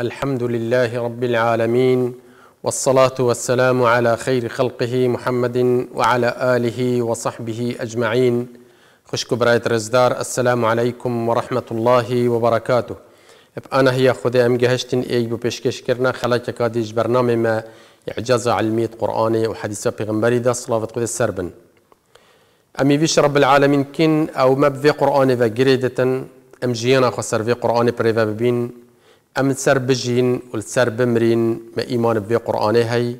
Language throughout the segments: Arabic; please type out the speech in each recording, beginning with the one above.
الحمد لله رب العالمين والصلاة والسلام على خير خلقه محمد وعلى آله وصحبه أجمعين. خشك برايت رزدار السلام عليكم ورحمة الله وبركاته. أنا هي خدي أم جهشتن إي ببشكش كرنا خلاك كاديج برنامج ما إعجاز علمية قرآني وحديثة بغنبري دا صلاة قد السربن أمي فيش رب العالمين كن أو ما بفي قرآني فجريدة أم جيانا خسر في قرآني بريفا ببين. أم سر بجين والسر بمرين ما إيمان بفي قرآني هاي؟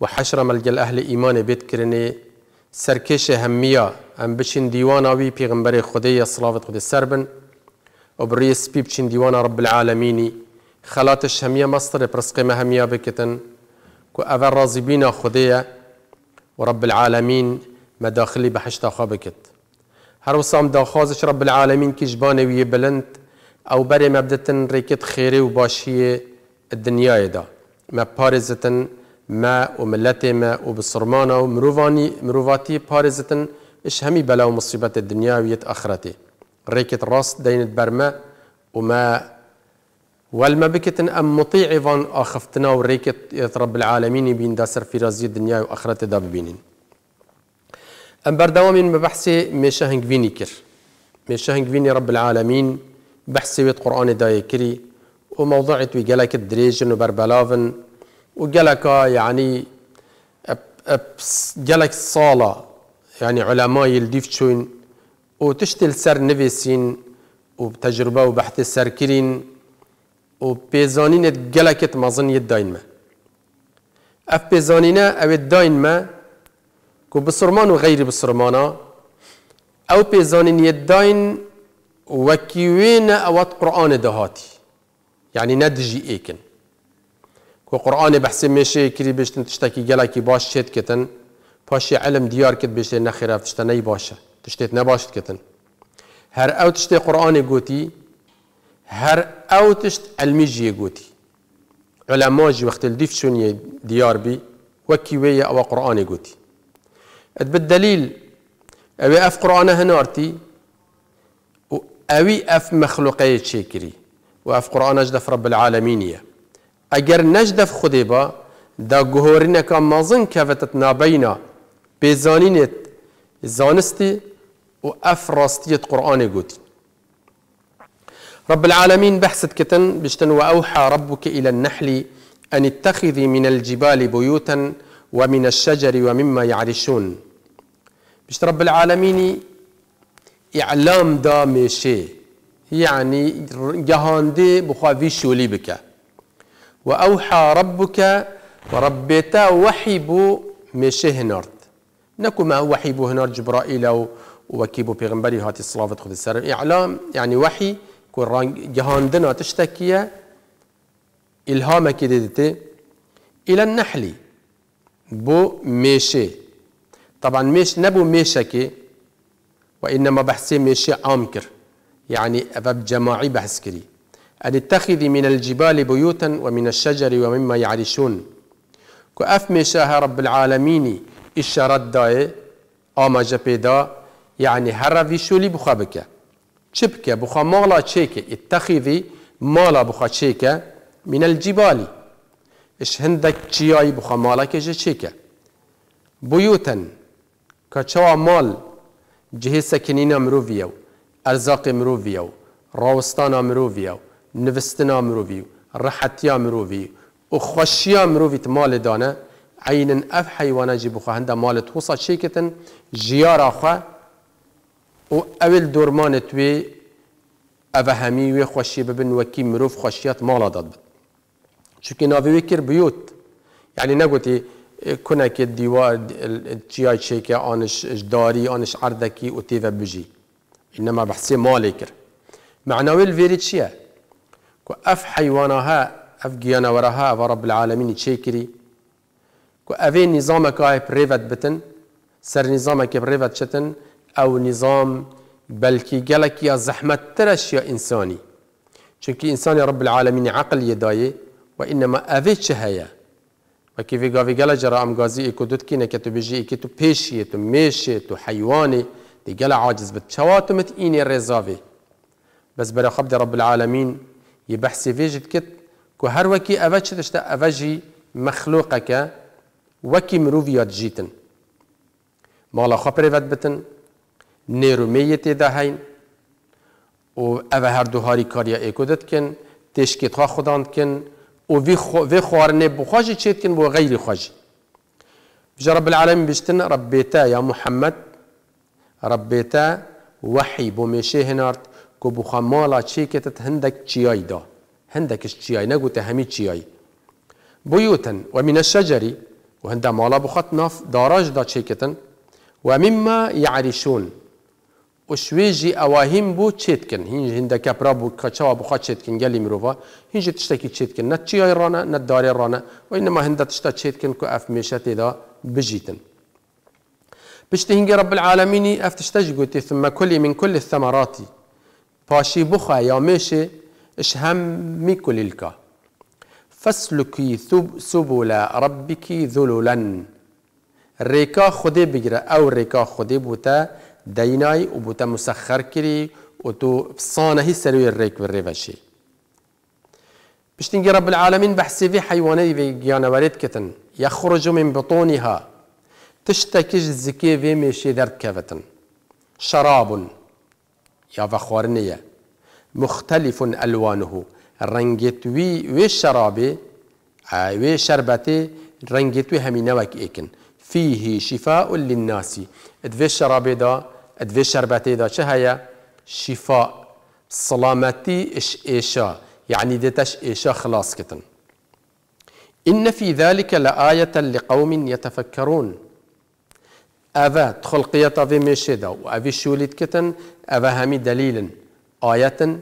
وحشر ملجل أهل إيمان بيت كرني سركش همية أم بشين ديوانا وي بيغمبري خدي صلاة قد السربن وبريس بيبشين ديوانا رب العالمين خلات الشمية مصر برسقي مهمية بكتن كو أفر راضي بينا خدية ورب العالمين مداخلي بحشتا خابكت هر وصام داخازش رب العالمين كجباني وي بلند. أو بري مبدتن ريكت خيري وباشية الدنيا دا. ما بارزتن ما وملتي ما وبصرمانا ومروفاني مروفاتي بارزتن اش همي بلا ومصيبات الدنيا ويت اخرتي ريكت راس دينت برما وما والما بكتن ام مطيع فان اخفتنا وريكت رب العالمين بين داسر في رازي الدنيا واخرتي دا ببينين ام بردوام بحثي ميشا هنجفيني كر ميشا هنجفيني رب العالمين بحثي ويت قرآن داي كري وموضوع وي قالك الدريجن وبربلافن وقالك يعني قالك صالة يعني علماء يلديف شوين وتشتل سر نفسين وبتجربة وبحث سر كرين وبيزانين قالك مظن يداين ما. أف بيزانينا أو الداين ما كو بسرمان وغير بسرمانا أو بيزانين يداين وكيوين أوات قرآن دهاتي. يعني ندجي إيكن. كو قرآن بحسي ميشي كري بيشتن تشتكي جلاكي باش شيت كتن باشي علم ديار كت بيشتن نخيرا تشتني باشا. تشتيت نباشت كتن. هر أو تشتي قرآن قوتي هر أو تشت علمي جي قوتي. علماء جي وقت الديف شوني ديار بي وكيوية أو قرآن قوتي. بالدليل أوي أف قرآن هنارتي أوي أف مخلوقية شكري وأف قرآن اجدف رب العالمين اگر نجدف خديبا دا كان مازن كفتت نابينا بزانينت زانستي واف راستية قرآن قوتي رب العالمين بحثت كتن بشتن وأوحى ربك إلى النحل أن اتخذي من الجبال بيوتا ومن الشجر ومما يعرشون. بشت رب العالمين إعلام دا ميشي يعني جهاندي بخافي شولي بك. وأوحى ربك وربيتا وحي بو ميشي هنارد نكو ما وحي بو هنار جبرائيل وكيبو بيغمبري هاتي الصلاة خذ السر. إعلام يعني وحي كوران جهاندنا تشتكي إلهامك ديدتي إلى النحل. بو ميشي طبعا ميش نبو ميشكي وإنما بحثي ميشي عامكر يعني أباب جماعي بحث كري. أن اتخذي من الجبال بيوتا ومن الشجر ومما يعرشون. كأف ميشاها رب العالمين إشارات داي آما جبيدا يعني هر شولي بخابك شبكة بخا مالا تشيكة اتخذي مالا بخا تشيكة من الجبال. اش هندك چیایی بخوا مالا که چیکه بيوتا. كتشوا مال؟ جهه سكنين مروفيو ارزاق مروفيو راوستان مروفيو نفستنا مروفيو رحتيا مروفي وخوشيا مروفي مال دانا عين اف حيوانا جي بخوا هندا مال توصا شيكتن جيار اخوا و اول دورمان توي افهمي وي خوشي ببن وكي مروف خوشيات مالا داد چونکه ناوی کر بیوت یعنی نگوتی کنه که دیوار چیای چه که آنش داری آنش عردکی و تیوه بجی. انما مالی کر معناوی الویری چیه؟ که اف حیوانها اف گیانوراها و رب العالمین چه کری؟ که اوی نظام که پریوت بتن سر نظام که پریوت چتن أو نظام بلکی گلکی زحمت ترش یا انسانی. چونکه انسان رب العالمین عقل یدایه أفيتش هيا وكيف قافي قال جرى أم غازي إكو دوت كينا كتو بيجي إكتو بيشي تو ميشي تو حيواني دي قال عاجز بتشواتو مت إيني الرزافي بس برا خبد رب العالمين يبحثي فيجد كت که هر وکی اوه چه دشته؟ اوه جی مخلوقه که وکی مروفیات جیتن. مالا خواه پریوت بتن نیرومیت ده هین و اوه هر دو هاری کاریا ایکودت کن تشکیت خواه خداند کن. و وی خوارنه بخواجی چیت کن و غیر خواجی بجا رب العالمين بيشتن ربيتا يا محمد ربيتا وحي بوميشي هنارت كو بخا مالا تشيكتت هندك تشياي دا. هندك تشياي نقول همي تشياي بيوتا ومن الشجر وهندا مالا بخات ناف داراج دا تشيكتن ومما يعرشون. وشويجي أواهيم بو تشيتكن. هين هندا كبرا بو كاتشوا بو خات تشيتكن. قال مروفا هين تشتكي تشيتكن. نت تشياي رانا نت داري رانا. وإنما هندا تشتا تشيتكن كو أف ميشتي دا بجيتن. بشتهنجي رب العالمين افتشتج قلت ثم كل من كل الثمرات باشي بخا يا ماشي إش ميكل الكا. فاسلكي سبل ربك ذللا. ريكا خدي بجرا أو ريكا خدي بوتا ديناي وبوتا مسخر كري وتو صانه هي سلوي الريك بالريفشي بشتنجي رب العالمين بحسي في حيوانات في جانورات كتن. يخرج من بطونها. تشتكيش زكي في ميشي درد كفتن شراب. يا فخورنية. مختلف ألوانه. رنجت وي وي شرابي. وي شربتي رنجت وي همي نوك إيكن فيه شفاء للناس. ادفي الشرابي دا الشربتي دا شهيا شفاء. سلامتي إش إيشا. يعني ديتش إيشا خلاص كتن. إن في ذلك لآية لقوم يتفكرون. أفا تخل قيطة في مشيدا وأفي شوليت كتن. أفا همي دليل آية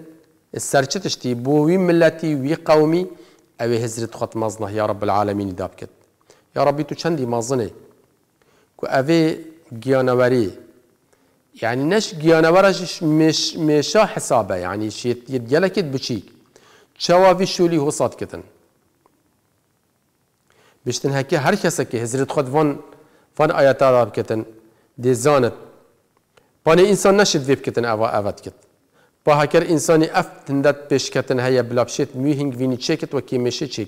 السرچتشتي بو وي ملتي وي قومي. أوي هزرت خط مزنه يا رب العالمين دابكت. يا ربي تو چندي مازنه كو أفي جيانوري يعني نش جيانورش مش مشا حسابه يعني شيت يديلكت بشيك شوافي شولي هو صاد كتن بشتن هكي هر کسی که هزرت خود وان وان آیات بکتن دی زانت. پانی انسان نشد ویب کتن اوا اوت کت. با هکر انسانی افت هندت پیش کتن هیا بلابشت می هنگ وینی چکت و کی میشه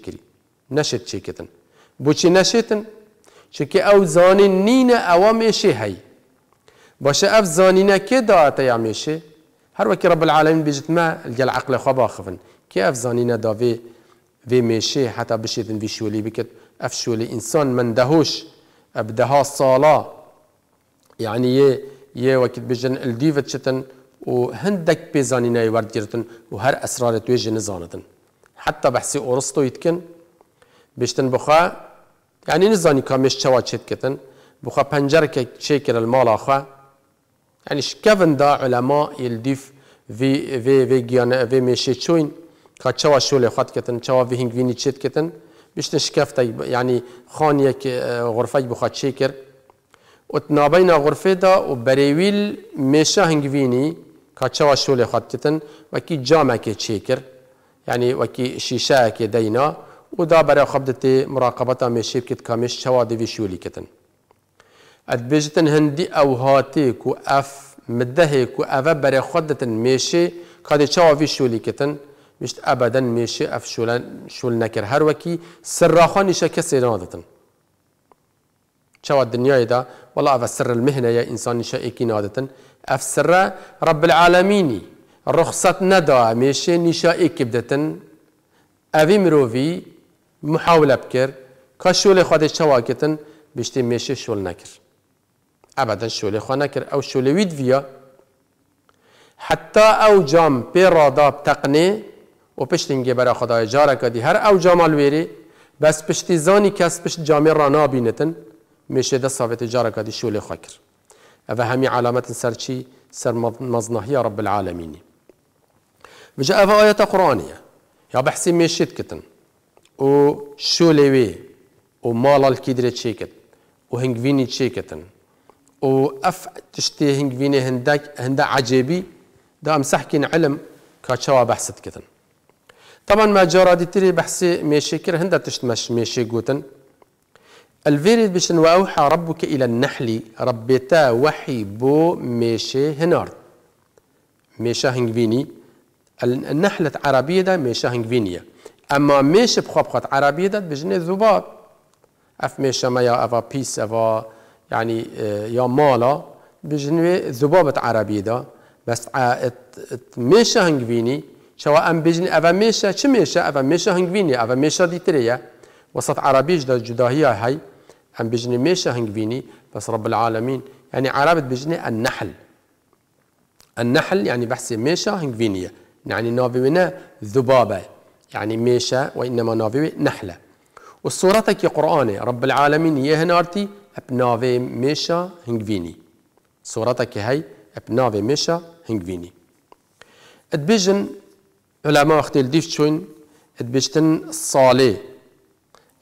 نشد چکتن بو چی نشتن چکی أو زانی نین اوا میشه هی باشه اف زانینه که داعت یا میشه هر وکی رب العالمین بجت ما الجل عقل خواب خفن که اف زانینه داوی وی میشه حتی بشیدن وی شولی بکت افشول انسان من دهوش ابدها صالا. يعني يه يه وقت بجن الديفت شتن وهندك بيزانينا يورد جرتن وهر اسرار تويج نزانتن. حتى بحسي اورستو يتكن. بيشتن بخا يعني نزاني كامش شوا كتن بخا بنجرك شيكر المال اخا يعني شكفن دا علماء يلديف في في في جيان في مشي تشوين كا تشوا شولي خات كتن تشوا في هينج فيني تشيت كتن. بيشتن شكفتا يعني خانيك غرفة بخات شيكر وتنابين غرفة دا وبريويل ميشا هنجفيني كاتشوا شولي خاتتن وكي جامع كي تشيكر. يعني وكي شيشة كي دينا. ودا برا خبدتي مراقبتا ميشي بكت كامش شوا دي شولي كتن. ادبجتن هندي أو هاتي كو اف مده كو اف برا خدتن ميشي كادي شوا في شولي كتن مشت ابدا ميشي اف شولن شول نكر هر وكي سراخان نشا كسي نادتن شو الدنيا دا والله اف سر المهنه يا انسان نشا ايكي نادتن اف سر رب العالمين رخصت ندا ميشي نشا بدتن افي مروفي محاولة بكر كشول خود شواكتن بشتي ميشي شول نكر ابدا شول خو نكر أو شول ويد فيا. حتى أو جام بيرادا بتقني و پشتینگی برای خدای جاره کدی هر أو جامال ویری بس پشتی زانی کس پشت جامع را نابینتن میشه ده صافت جاره کدی شول خکر اوه همی علامت سر چی سر مزنهی رب العالمین بجا اوه آیت قرآنیه یا بحثی میشید کتن و شولی وی و مال الكيدري تشيكت وهنجفيني تشيكتن وأف تشتي هنجفيني هندك هندا عجيبي دا امسحكين علم كاتشوا بحثت كتن. طبعا ما جرى تري بحثي ماشي كر هندا تشتمش ماشي جوتن الفيريد بشن وأوحى ربك إلى النحل ربيتا وحي بو ماشي هنار ميشا هنجفيني النحلة عربية دا ميشا هنجفينية أما مش بخوا بخوات عربية داد بجنة ذباب أف ميشا ما يا أفا بيس أفا يعني آه، يا مالا بجنة ذبابة عربية دا. بس ميشا هنگويني شو أم بجنة أفا ميشا چه ميشا؟ أفا ميشا هنگويني أفا ميشا دي تريا. وسط عربيش دا جداهية هاي. أم بجنة ميشا هنگويني بس رب العالمين يعني عربة بجنة النحل. النحل يعني بحثي ميشا هنجفينية يعني نافي ذبابة. يعني ميشا وإنما نافي نحلة. والصورتك قرآن رب العالمين يهنارتي بنافي ميشا هنجفيني صورتك هي بنافي ميشا هنجفيني ادبيجن علماء وقت الديف شون صالي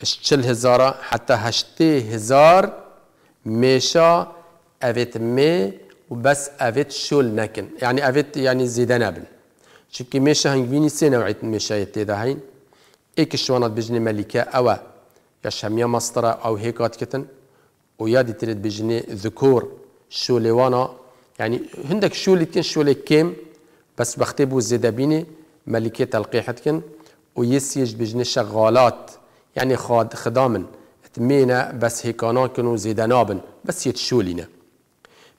اشتل هزارة حتى هشتي هزار ميشا افيت مي وبس افيت شول نكن يعني افيت يعني زيدنا بن شكي ميشا هنجبيني سي نوعية ميشا يتيدا هين ايك شوانات بجني ملكة اوا يا شمية مسطرة أو هيكات كتن ويادي تريد بجني ذكور. شولي وأنا؟ يعني هندك شولي تين شولي كيم بس بختبو زيدا بيني ملكة تلقيحتكن ويسيج بجني شغالات. يعني خاد خدامن. تمينا بس هيكانا كنو زيدانابن بس يتشولينا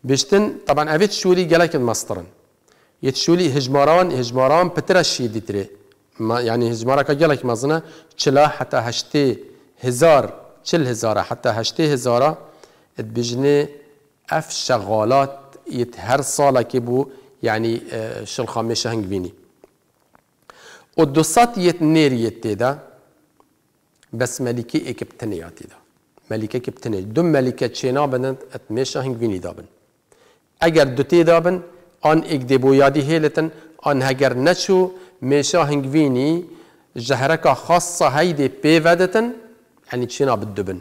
بيشتن طبعا افيت شولي جالك المسطرن يتشولي هجماران هجماران بترشي ديتري ما يعني هجمارا كجالك مزنا چلا حتى هشتي هزار چل هزارة؟ حتى هشتي هزارة بجني اف شغالات يت هر سالة كبو يعني آه، شل خامشة هنگويني ودوسات يت نير يتيدا بس ملكي اكبتنياتي دا ملكه كبتني دم ملكه چينا بدن اتمشا هنگويني دابن. اگر دوتی دابن آن ایک دبو یادی هیلتن آن هگر نچو میشا هنگوینی جهرکا خاصة هيدي بيفادتن يعني تشينا بالدبن.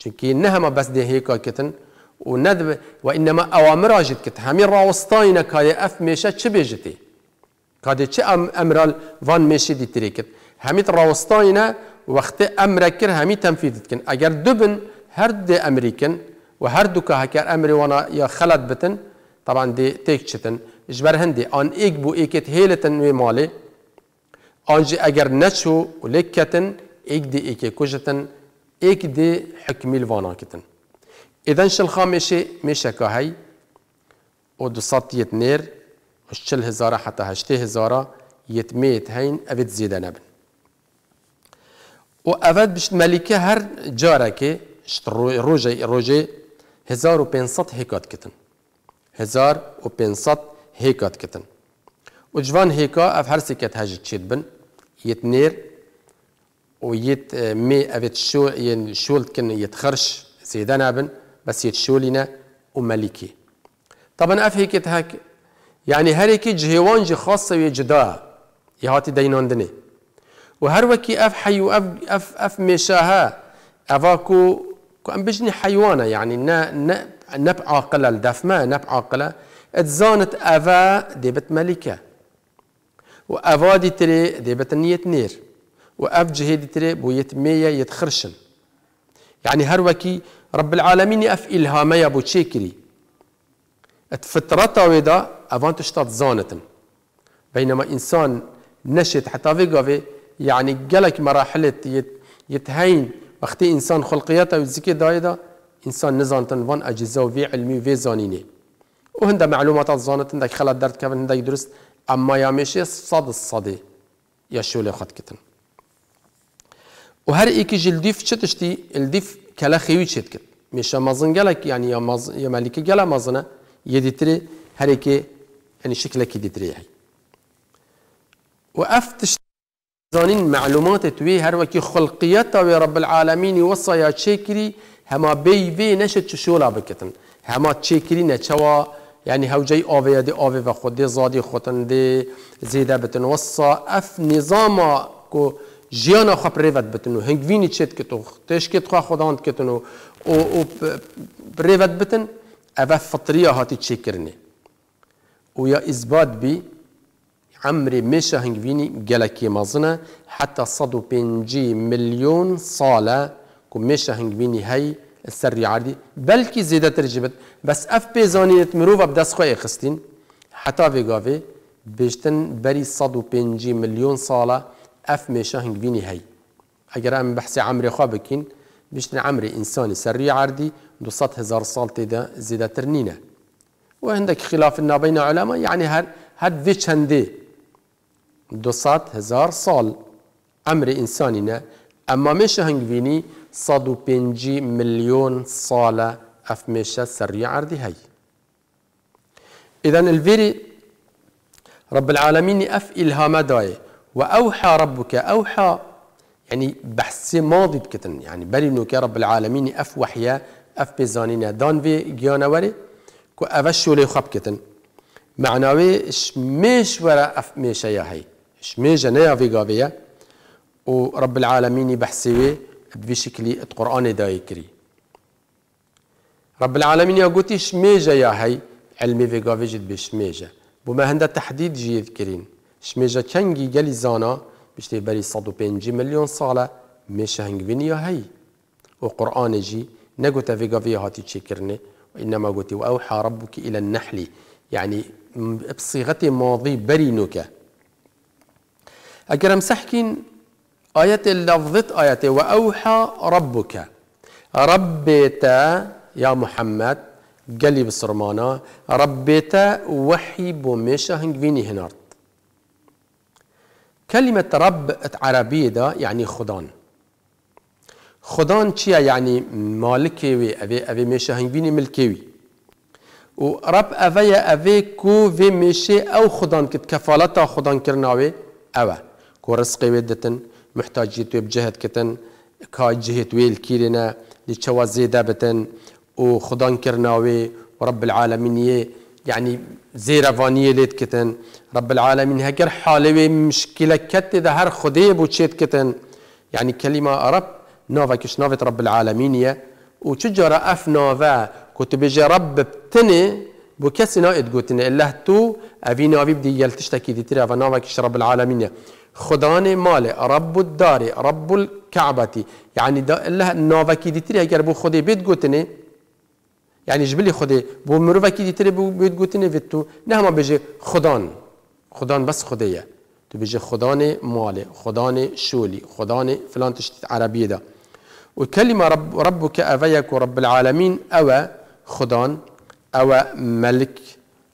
چونكي نهما بس دي هيكا كتن. وندب وإنما أوامر جد كت همين راوستاينا كاي أف ميشا چه بيجتي؟ كادي چه أمرال فان ميشي دي تريكت همين راوستاينا وقت أمر كر همين تنفيذ كن. أجر دبن هر دي أمريكن و هر دو که هکر امری وأنا یا خلط بتن طبعا دی تیک چتن. جبر هندی آن ایک بو ایکت هیلتن وی مالی آنجی اگر نچو و ایک دی ایک کجتن ایک دی حکمی الوانا کتن اذا میشه میشه که هی و دو سطیت نیر و شل هزارة حتی هشته هزارة يتميت هين أفد زيادة نبن. وأفد بشت ملكة هر جاركي شت روجي روجي 1500 هیکات کتن 1500 هیکات کتن و جوان هیکا أف هر سکت هجت چید بن یت نیر و یت می اوت شو ين شولت كن يتخرش زيدنا بن بس يتشولينا وملكي طبعا اف هيك يعني هريكي جهوان جي خاصة ويجدا يهاتي ديناندني وهر وكي أف حي أف أف أف مشاها أفاكو أم بجني حيوانة يعني نا نا نب عاقلة الدفمة نب عاقلة اتزانت أفا ديبت ملكه وأفا دي تري ديبت نية نير. واف جهي دي تري بو يتمية يتخرشن. يعني هر وكي رب العالمين اف الهامية بو تشيكري. اتفترتا ودا أفان تشتات زانتن. بينما إنسان نشت حتى في يعني جالك مراحل يتهين. وقتی إنسان خلقیت و ذکی دایدا إنسان نزانتن وان اجزا و وی علمی و زانینه و هنده معلومات زانتن دک خلات درد کبن هنده درست أما یا میشه صد الصدی یا شول خد کتن و هر ایکی جلدیف چه تشتی؟ کت میشه مازن گلک یعنی یا, مز... یا ملیک گلا مازنه یدیتری هر ایکی يعني شكلك ديتري هي وأفتش زانين معلومات توي هر وكي خلقيتا رب العالمين وصا يا تشيكري هما بي بي نشت شولا بكتن هما تشيكري نچوا يعني هو جاي اوفي دي اوفي و خود دي زادي خوتن دي زيدا بتن. وصا اف نظام كو جيانا خب ريفت بتنو هنگويني تشت كتو تشكت خوا خدان كتنو أو أو بريفت بتن اف فطريه هاتي تشيكرني ويا اثبات بي عمري مشا هنجفيني جلكي مازنا حتى صدو بنجي مليون صالة كم مشا هنجفيني هاي السري عادي بلكي زيادة ترجبت بس اف بيزانية مروفة بدس خوي خستين حتى في غافي بيشتن بري صدو بنجي مليون صالة أف میشه هنگوینی هی. اگر ام بحث عمری خواه بکین بشتن عمری انسانی سری عردی دو هزار سال تیدا زیده ترنینه و خلاف بين علماء يعني هر في چنده دو هزار سال عمر انسانینا اما میشه هنگوینی صد پنجی مليون ساله اف میشه سری عردی هی. اذا الفيري رب العالمين اف الهام داي وأوحى ربك أوحى يعني بحث ماضي بكتن يعني بري نوك رب العالمين أف وحيا أف بزانينا دان في جيانا كو افش شولي خب كتن. معناوي شميش ورا أف ميشا يا هي شميش نيا في قابية ورب العالمين بحثي بشكل القرآن داي كري. رب العالمين يا قوتي شميجا يا هي علمي في قابي جد بشميجا بما هندا تحديد جيد كرين. زانا بشتي بري صدو بينجي مليون صالة ميشا هنجوين يا هي وقرآن جي نقوتا في قابي هاتي تشكرني وإنما قلت وأوحى ربك إلى النحل يعني بصيغة ماضي برينك أجرم سحكين آية اللفظة آية وأوحى ربك ربيت يا محمد قلي بصرمانا ربيت وحي بوميشا هنجفيني هنارد كلمة رب عربية دا يعني خدان. خدان چیه یعنی مالکی وی اوی اوی میشه هنگبینی ملکی وی و رب اوی کو وی میشه أو خدان کت کفالتا خدان کرناوی اوه کو رزقی وی دتن محتاجیت وی بجهد کتن کا جهت وی الکیرنا لچوا زیده بتن و خدان يعني زيرفانية ليت كتن. رب العالمين هكر حالوي مشكلة كت ده هر خدي بوشيت كتن. يعني كلمة رب نوفا كش نوفت رب العالمين يا. وتجرى أف نوفا كنت بيجي رب بتني بو كسي نائد قوتني الله تو أفي نوفي بدي يلتشتكي دي ترى. نوفا كش رب العالمين خداني مالي رب الدار رب الكعبة يعني دا الله نوفا كي دي اگر بو خدي بيت قوتني. يعني جبلي خدي بو مروفا كي دي تري بو بيت قوتني فيتو نهما بيجي خدان. خدان بس خديه تو بيجي خداني مالي خداني شولي خداني فلان تشتت عربية ده وكلمة رب ربك أفيك ورب العالمين أو خدان أو ملك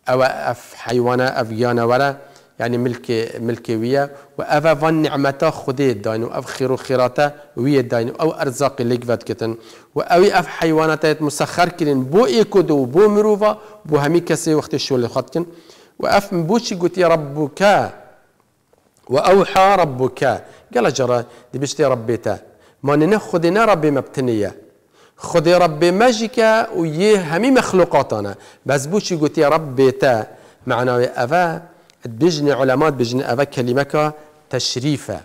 أو أف حيوانة جانا ولا يعني ملك ملكوية وأفا فان نعمتا خدي داين وأف خيرو خيراتا ويا داين أو أرزاق اللي قفت كتن. وأوي أف حيوانات مسخر كلين بو إيكودو بو مروفا بو همي كسي وقت الشغل خاتكن وأف مبوشي قلت ربك وأوحى ربك. قال جرى دي بشتي ربيته ما ننه خدنا ربي مبتنية. خدي ربي ماجيكا ويه همي مخلوقاتنا بس بوشي قلت يا ربي تا معناه أفا بجني علماء بجني أفا كلمة تشريفة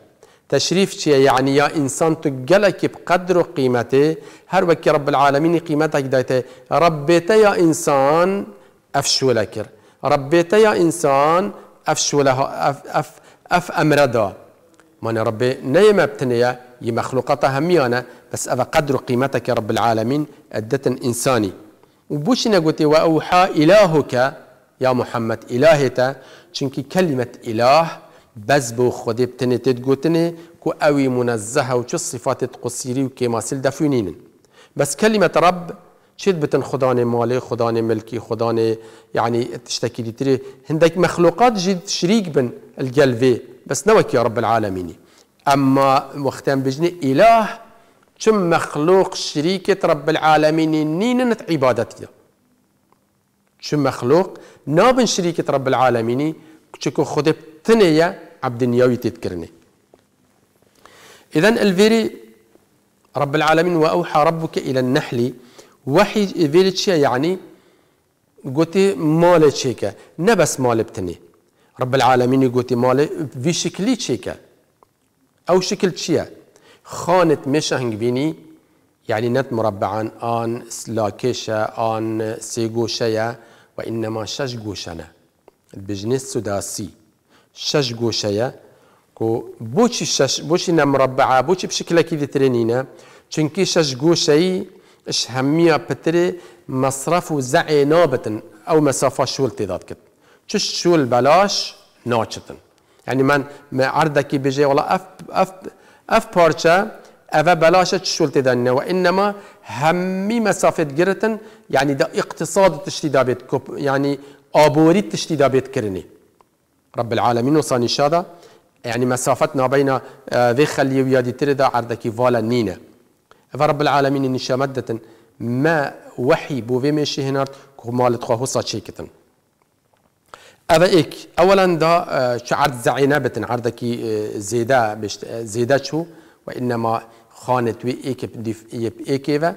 تشريف شيء يعني يا إنسان تقلك بقدر قيمته هر وكي رب العالمين قيمتك دايته. ربيت يا إنسان لكر ربيت يا إنسان له أف, أف, أف أمردا من ربي نيمة بتنية مخلوقاتها هميانة بس أفا قدر قيمتك يا رب العالمين أدة إنساني. وبوش نقولي وأوحى إلهك يا محمد إلهتا چونكي كلمة إله بس بو خودي بتني تتقوتني كو أوي منزهة وشو الصفات تقصيري وكيماسل دفنين بس كلمة رب شد بتن خداني مالي خداني ملكي خداني يعني تشتكي لي تري هندك مخلوقات جد شريك بن القلبي بس يا رب العالمين أما وقتان بجني إله كم مخلوق شريكة رب العالمين نينة عبادتي كم مخلوق؟ نابن شريكة رب العالمين كشكو خدب تنية عبد نياوي تذكرني. إذا الفيري رب العالمين وأوحى ربك إلى النحل. وحي فيري يعني قلت مال تشيكا نبس مال بتني. رب العالمين قلت مال في شكلي تشيكا أو شكل تشيا خانت مشهنج بيني يعني نت مربعا آن سلاكيشا آن سيغوشيا وإنما شش جوشنا البجنس سداسي. شش جوشيا كو بوشي شش بوشي مربعة بوشي بشكل كذا ترينينا. چونكي شش جوشي إش همية بتري مصرف وزعي نابتن أو مسافة شول تذات كت. شول بلاش ناچتن. يعني من عردك بيجي والله أف أف أف بارشا أفا بلاشة شولت داننا وإنما همي مسافة جرتن يعني ده اقتصاد بيت كوب يعني آبوري تشتيدا بيت كرني. رب العالمين وصاني شادا يعني مسافتنا بين آه، ذي خلي ويادي تردا عردك فالا نينا. فرب العالمين إني شامدة ما وحي بوفي مشي هنا كمال تخوه صاتشيكتن أبا إيك أولا دا آه، شعرت زعينة بتن عردك آه، زيدا بشت زيدا شو؟ وإنما خانه توی ekip dif yep ekive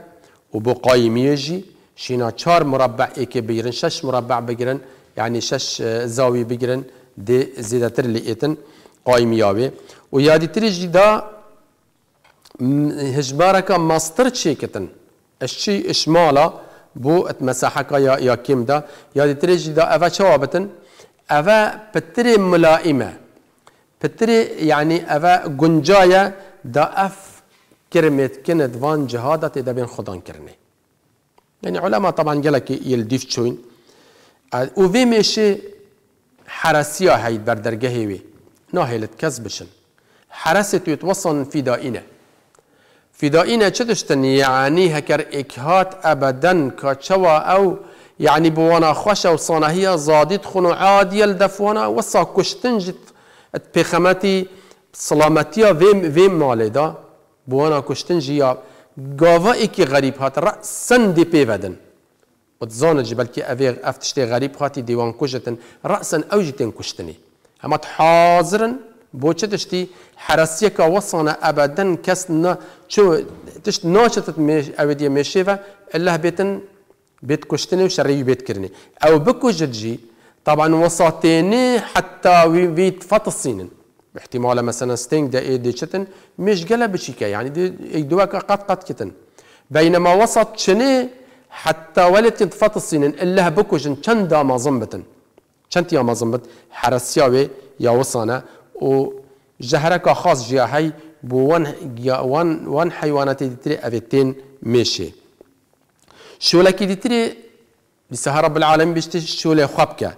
و بو قایمیه جی. شینا 4 مربع ایک بگیرن 6 مربع بگیرن یعنی 6 زاوية بگیرن دی زيدتر لئتن قايمية وي و يادي تريجي دا هجبارك مصدر چيكتن الشي اشمالا بو مساحك یا, یا كيم دا؟ تری تريجي دا افا شوابتن افا بتري ملائمة بتري يعني یعنی افا گنجايا دا اف كرمت كند فان جهادا تدا بين خدان كرني. يعني علماء طبعا قالك يلديف تشوين وفي مشي حرسيا هاي بردرجه وي. ناهلت كذبشن حرست يتوصن في دائنه في دائنه چدشتن يعني هكر إكهات ابدا كاتشوا أو يعني بوانا خوش و صانهية زادت خنو عادي الدفوانا وصا كشتنجت بخمتي سلامتيا ويم ويم مالي دا بوانا كشتنجيا گاوا ایکی غریب هات رأسن دی پیودن و تزانج بلکی اوی افتشتی غریب هاتی دیوان کشتن رأسن اوجتن کشتنی اما حاضرن بو چه تشتی ابدا کس نا چو تشت میش اودیه میشه و الله بیتن بيت وشري بيت كرني أو بكو جدجي طبعا وسطيني حتى باحتمال مثلا ستينج دا اي دي شتن مش قلب شيكا يعني دي دواك قط قط كتن. بينما وسط شني حتى ولت فطسين إلا بكو جن چندا ما زنبتن. چنت يا ما زنبت؟ حرسياوي يا وصانا و جهرك خاص جيا هي بو وان وان وان حيوانات دي تري أفيتين ماشي شولکی دیتری بسه رب العالمین بشتی شول خوابکه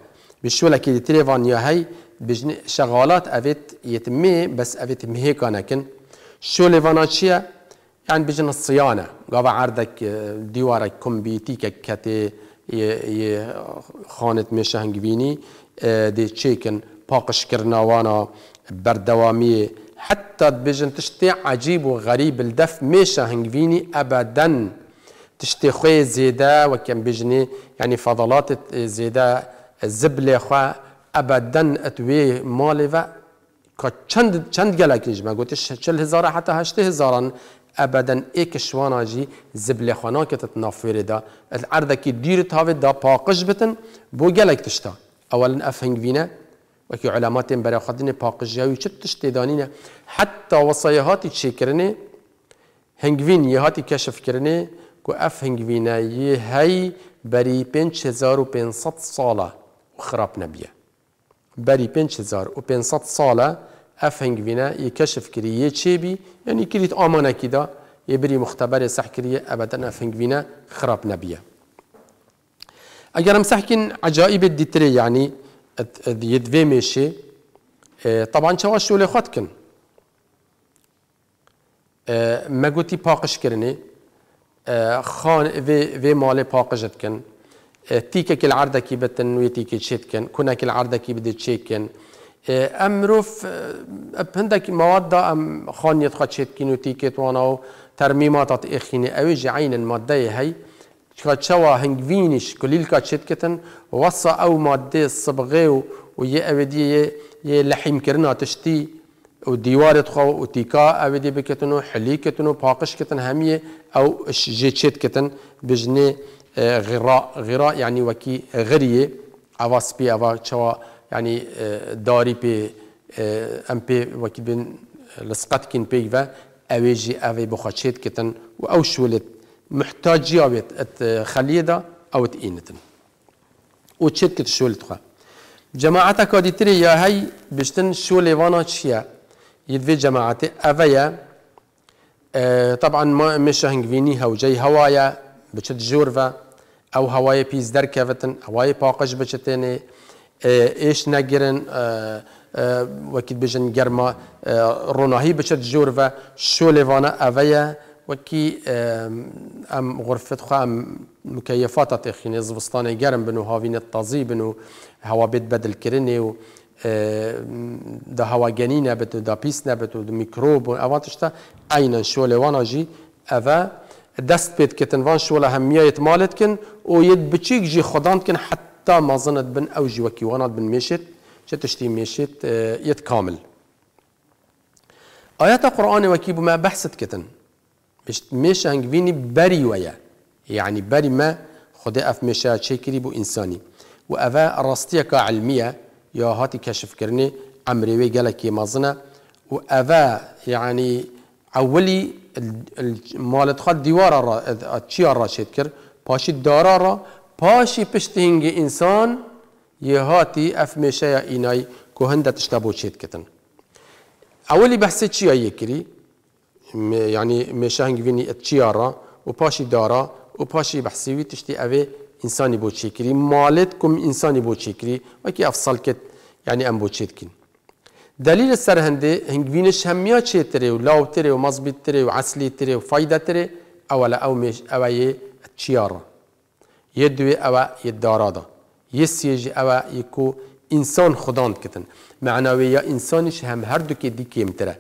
بشولکی دیتری وانیا هی بجن شغالات اوید يتمي بس اوید مهي كانكن. شو لفانا چیه يعني بجن الصيانة. قابا عردك ديوارك كمبيتيك كتي خانت هنگويني دي تشيكن. باقش كرنا وأنا بردوامية حتى بجن تشتي عجيب وغريب الدف ميشا هنگويني أبداً. تشتي خوي زيادة وكان بيجني يعني فضلات زيادة الزبلة خوا ابدا اتوی مال و چند چند گلک نیج گوتی چل هزار حتی هشت هزاران. ابدا ایک شوانا جی زبل خانا که تتنافیر دا. که دیر تاوی دا پاقش بتن بو گلک تشتا. اولا افهنگ وینه. وكي علامات برای خدنه پاقش جاوی چه تشتی دانینه حتی وصایهاتی چه کرنه هنگوین یهاتی کشف کرنه که اف یه هی بری پنج هزار و پنصد ساله. خراب نبیه. ساله اف هنگوینه یه کشف کری یه چی بی یعنی کلیت آمانه کی دا یه بری مختبر صح کریه ابدا اف هنگوینه خراب نبیه اگر هم سحكين عجائب الديتري يعني يدفي ماشي طبعا شواش شو خدكن ما قلتي باقش كرني خان في في مالي باقجت تيكا كل عرضة كي بتن وي تيكا تشيت كن كنا كل عرضة كي بدي تشيت كن امروف هندك مواد أم خان يتخد شيت كن وتيكت وأنا ترميمات إخيني اوي عين المادة هي شوا هنجفينش كليل كاتشيت كتن وصا أو مادة الصبغي ويا اودي يه لحيم كرنا تشتي و دیوار خو و تیکا أو دی بکتن و حلی کتن و پاقش کتن همیه أو جيتشيت كتن بجني غراء. غراء يعني وكي غرية. اواس بي أوا شوا. يعني داري بي أم بي وكي بين لسقط كين بي فا اويجي أوي بخاتشيت كتن. و أو شولت محتاج جاوت خليدا أو تئينتن. و تشيت كت شولت خوا. جماعتك تري يا هي بشتن شولي وأنا تشيا. يدفي جماعتي أفيا أه طبعا ما مش هنجفيني هو جاي هوايا. بشت جورفا. أو هوايا بيز دركفتن هوايا باقش بشتني أه إيش نجرن أه وەکیت بژن گەرما ڕۆناهی بچێت جۆر بە شۆ لێوانە ئەڤەیە وەکی ئەم غرفت خوا مکەیفاتە تێخینێ زستانی گەرم بن و هاوینە تازی بن و هەوا بێت بەدلکردنێ و دا هەواگەنی نەبێت و دا پیس نەبێت و میکرۆب و ئەوان تشتا ئاینەن شۆ لێوانەژی ئەڤە دەست پێتکردن شۆلە هەمیەت مالتکن و یەت بچیک ژی خۆدانکن حتا مازنت بن ئەو ژیوەکی وانات بن مێشێت چه تشتی مێشێت یەت کامل. آيات قرآن وكي بما بحثت كتن. مش هنگويني بري ويا. يعني بري ما خدي اف مشا شكري بو انساني. وأفا راستيك علمية يا هاتي كشف كرني عمري وي قالك مازنا وأفا يعني أولي مالت خواد دیوار را چی را شد کرد؟ پاشی دارا را. پاشی پشت هنگ انسان یه هاتی اف میشه یا اینای که هنده تشتبو شد کتن. اولی بحث چیا یکری یعنی میشه هنگ وینی چی را؟ و پاشی دارا و پاشی بحثی وی تشتی اوه انسانی بو چیکری مالت کم انسانی بو چیکری و کی افصل کت یعنی ام بو چیکن دليل السر هندي هنگوينش هميا تشيتري ولاو تري ومزبط تري وعسلي تري وفايدة تري اولا أو مش اوي تشيارا يدوي أو يدارا دا. يسيجي أو يكو انسان خدان كتن معنوية انسانش هم هر دوكي دي كيمتره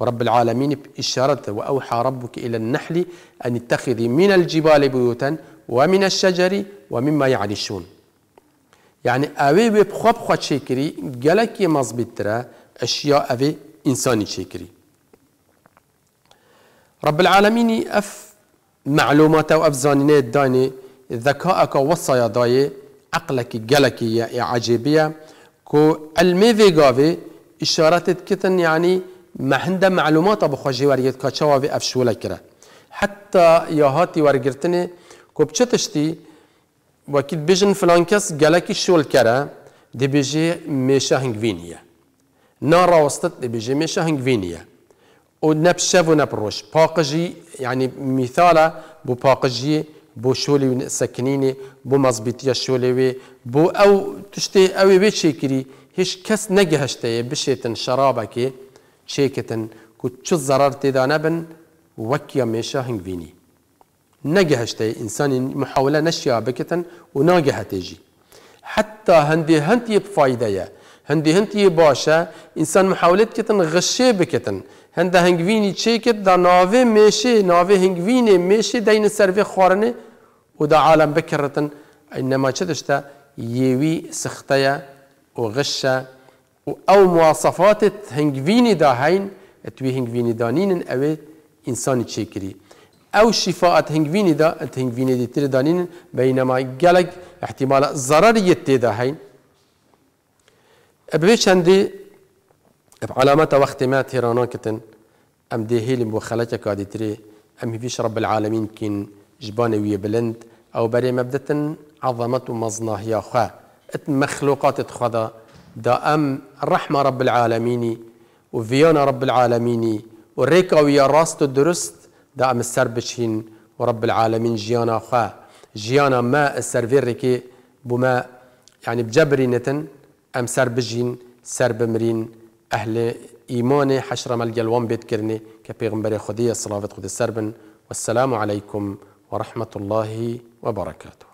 ورب العالمين إشارة وأوحى ربك إلى النحل أن اتخذي من الجبال بيوتا ومن الشجر ومما يعرشون يعني أوي بخواب خوا شكري جلك مزبط ترى أشياء أوي إنساني شكري رب العالمين أف معلومات أو أفزانينات داني ذكاءك وصايا داي عقلك جلك يا عجيبية كو علمي فيغافي إشارات كتن يعني ما هنده معلومات ابو خوجي وريت كاتشوا في افشولا كرا. حتى يا هاتي ورغرتني كوبچتشتي وكيد بيجن فلان كس جالكي شول كرا دي بيجي ميشا نارا وسطت دي بيجي ميشا هنگفينيا ونبشف ونبروش باقجي يعني مثالا بو باقجي بو شولي سكنيني بو مزبيتيا شولي بو أو تشتي أوي بيتشي كري هيش كس نجهشتي بشيتن شرابكي چێکتن کو چ زەرار تێدا نەبن وەکیە مێشە هنگڤینی نەگەهشتەی ئینسانی محولە نەشیا بکتن و ناگەهتێژی حتى هەندێ هەندی بفایدەیە هەندی هەندی باشە ئینسان محولت کتن غشێ بکتن هەندە هەنگڤینی چێکت دا ناوێ مێشێ ناوێ هنگڤینێ مێشێ دەینە سەرێ خواردنێ و دا عالم بکردن ئەینەما چ دشتە یێوی سختەیە و غشە أو مواصفات هنگوینی دا هین توی هنگوینی دانین اوه انسانی چیکری أو شفاعت هنگوینی دا ات هنگوینی دی تر دانین بینما گلگ احتمال ضرریت تی چندی اب علامات وقت ما أم دی هیلم بو خلق کادی تری أم هیفیش رب العالمین کین جبانوی بلند أو بري مبدة عظمة ومزناه خواه أت مخلوقات خدا دا ام رحمة رب العالمين وفيانا رب العالمين وريكا ويا راست درست دا ام السر بشين ورب العالمين جيانا خا جيانا ما السرفير ريكي بما يعني بجبري نتن. ام سر بجين سر بمرين أهل ايماني حشر ملقى بيت كرني كبيغمبري خديه صلاة خدي السربن والسلام عليكم ورحمة الله وبركاته.